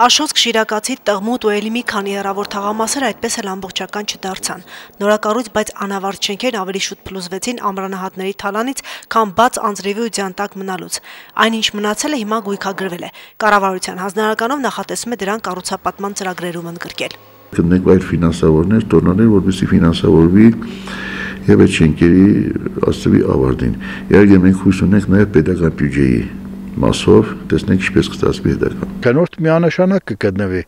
Աշոց Շիրակացի տղմուտ ու էլի մի քանի հեռավոր թաղամասեր այդպես էլ ամբողջական չդարձան։ Նորակառույց, բայց անավարտ շենքերն ավելի շուտ փլուզվեցին ամրանահատների թալանից, քան բաց անձրևի ու ձյան տակ մնալուց։ Այնինչ մնացել է հիմա գույքագրվել է։ Կառավարության հանձնարարականով նախատեսում է դրան կառուցապատման ծրագրերում ընդգրկել։ Կնենք այլ ֆինանսավորներ, տոնաներ, որպեսզի ֆինանսավորվի եւ այդ շենքերի աստծվի ավարտին։ Իհարկե մենք հույս ունենք նաեւ pedagogical բյուջեի մասով տեսնենք ինչպես կստացվի հետագան։ Քնորդ միանշանակ կգտնվի։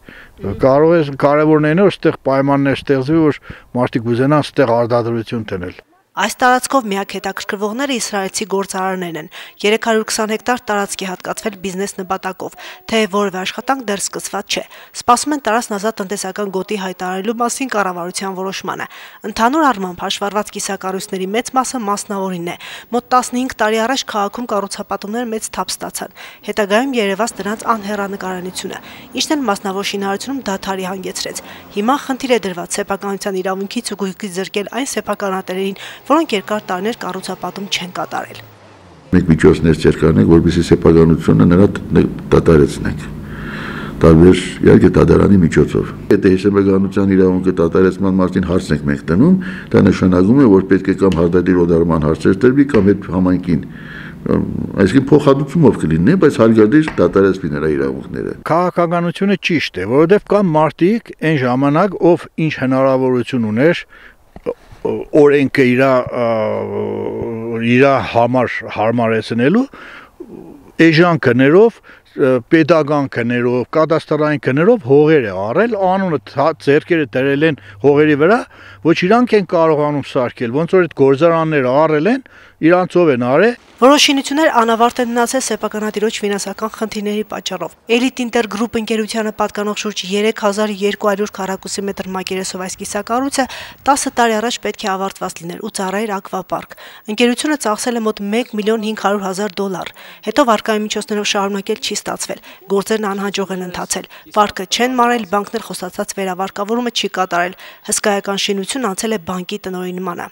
Կարող է կարևորն է որ այդտեղ պայմաններ ստեղծվի, որ մարդիկ ուզենան այդտեղ արտադրություն տնել։ Այս տարածքով միակ հետաքրքրվողները իսրայելցի գործարարներն են։ 320 հեկտար տարածքի հատկացվել բիզնես նպատակով, թե որևէ աշխատանք դեռ սկսված չէ։ Սպասում են տարածքն ազատ տնտեսական գոտի հայտարարելու մասին կառավարության որոշմանը։ Ընդհանուր առմամբ հաշվառված կիսակառույցների մեծ մասը մասնավորին է։ Մոտ 15 տարի առաջ քաղաքում կառուցապատումներ մեծ թափ ստացան։ Հետագայում երևաց դրանց անհեռանկարանությունը, ինչն էլ մասնավոր շինարարությունում դադարի հանգեցրեց։ Հիմա խնդիր է դրված սեփականության իրավունքից ու գույքից զրկել այն սեփականատերերին, որոնք երկար տարիներ կառուցապատում չեն կատարել։ Մենք միջոցներ ցերկանենք, որովհետեւ սեփականությունը նրա դատարեցնենք տարբեր իհարկե դատարանի միջոցով։ Եթե հեսաբականության իրավունքը դատարեցման մասին հարց ենք մենք տնում, դա նշանակում է, որ պետք է կամ հardadի ռոդարման հարցեր տրվի կամ այդ համայնքին այսինքն փոխհատուցումով կլինի, բայց հարգադիր դատարեցվի նրա իրավունքները։ Քաղաքականությունը ճիշտ է, որովհետև կան մարդիկ այն ժամանակ, ով ինչ հնարավորություն ուներ օրենքը իր իր համար հարմարեցնելու էժան պետական քներով, կադաստրային քներով հողեր է առել, անունը ձերքերը դրել են հողերի վրա, ոչ իրանք են կարողանում սարքել, ոնց որ այդ գործարանները առել են, իրանցով են արել Որոշ շինություններ անավարտ են մնացել սեփականատիրոջ ֆինանսական խնդիրների պատճառով։ Elite Inter Group ընկերությանը պատկանող շուրջ 3200 քառակուսի մետր մակերեսով այս կիսակառույցը 10 տարի առաջ պետք է ավարտված լիներ ու ծառայեր ակվապարկ։ Ընկերությունը ծախսել է մոտ 1 միլիոն 500 հազար դոլար։ Հետո վարկային միջոցներով շարունակել չի ստացվել։ Գործերն անհաջող են ընթացել։ Վարկը չեն մարել, բանկներ խոսացած վերավարկավորումը չի կատարել։ Հսկայական շինություն անցել է բանկի տնօրինմանը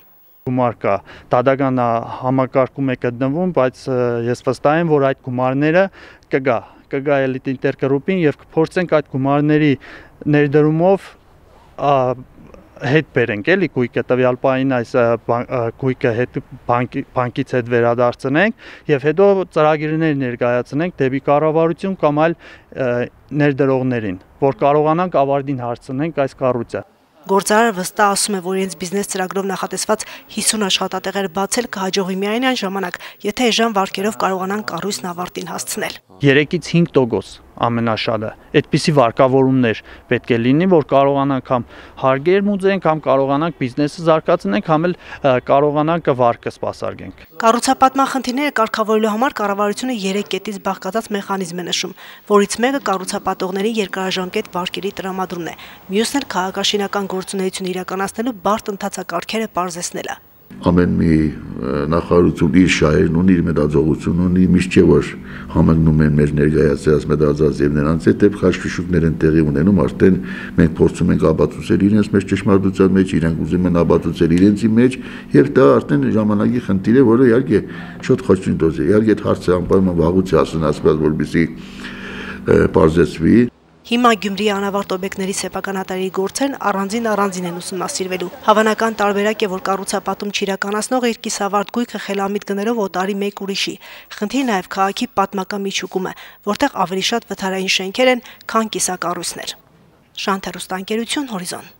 գումար կա, դատական համակարգում է գտնվում, բայց ես վստահ եմ, որ այդ գումարները կգա, կգա Elite Intergroup-ին եւ կփորձենք այդ գումարների ներդրումով հետ բերենք էլի գույքը տվյալ պահին այս գույքը հետ բանկի բանկից հետ վերադարձնենք եւ հետո ծրագիրներ ներկայացնենք դեպի կառավարություն կամ այլ ներդրողներին որ կարողանանք ավարտին հարցնենք այս կառույցը Գործարարը վստահ ասում է, որ իրենց բիզնես ծրագրով նախատեսված 50 աշխատատեղեր բացել կհաջողվի միայն այն ժամանակ, եթե էժան վարկերով կարողանան կառույցն ավարտին հասցնել։ 3-ից 5% ամենաշատը։ Այդպիսի վարկավորումներ պետք է լինի, որ կարողանանք կամ հարգեր մուծենք, կամ կարողանանք բիզնեսը զարգացնենք, կամ էլ կարողանանք վարկը սպասարկենք։ Կառուցապատման խնդիրները կարգավորելու համար կառավարությունը 3 կետից բաղկացած մեխանիզմ է նշում, որից մեկը կառուցապատողների երկարաժամկետ վարկերի տրամադրումն է։ Մյուսն էլ քաղաքաշինական գործունեություն իրականացնելու բարդ ընթացակարգերը բարձրացնելը ամեն մի նախարարություն իր շահերն ունի, իր մտածողություն ունի, միշտ չէ որ համընկնում են մեր ներկայացած մտածած եւ նրանց հետ դեպ խաշշուկներ են տեղի ունենում, արդեն մենք փորձում ենք աբացուցել իրենց մեջ ճշմարտության մեջ, իրենք ուզում են աբացուցել իրենցի մեջ եւ դա արդեն ժամանակի խնդիր է, որը իհարկե շոտ խոշին դոզ է։ Իհարկե այդ հարցը անպայման վաղուց է ասնացված, որպեսզի բարձեցվի Հիմա Գյումրի անավարտ օբյեկտների սեփականատարի գործերն առանձին առանձին են ուսումնասիրվելու։ Հավանական տարբերակ է, որ կառուցապատում չիրականացնող իր կիսավարտ գույքը խելամիտ գներով օտարի մեկ ուրիշի։ Խնդիր նաև քաղաքի պատմական միջուկումը, որտեղ ավելի շատ վթարային շենքեր են, քան կիսակառույցներ։ Շանթերուստանկերություն հորիզոն